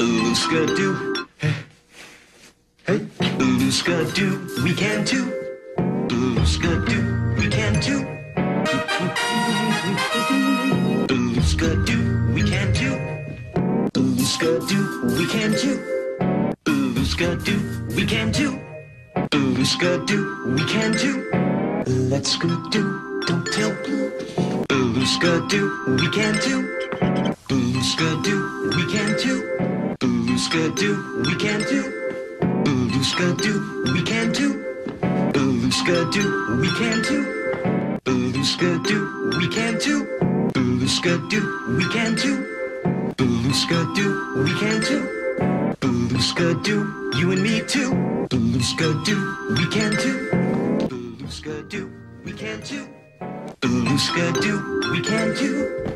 Do. Hey. Hey. Do. We can too. Do. We can too. Do. We can too. Do. We can too. Do. We can too. Do. We can too. Let's go do. Don't tell Blue. Do. We can too. Do. We can too skidoo, we can do. Baloo skidoo, we can do. Baloo skidoo, we can do. Baloo skidoo, we can do. Baloo skidoo, we can do. Baloo skidoo, we can do. Baloo skidoo, you and me too. Baloo skidoo, we can do. Baloo skidoo, we can do. Baloo skidoo, we can do.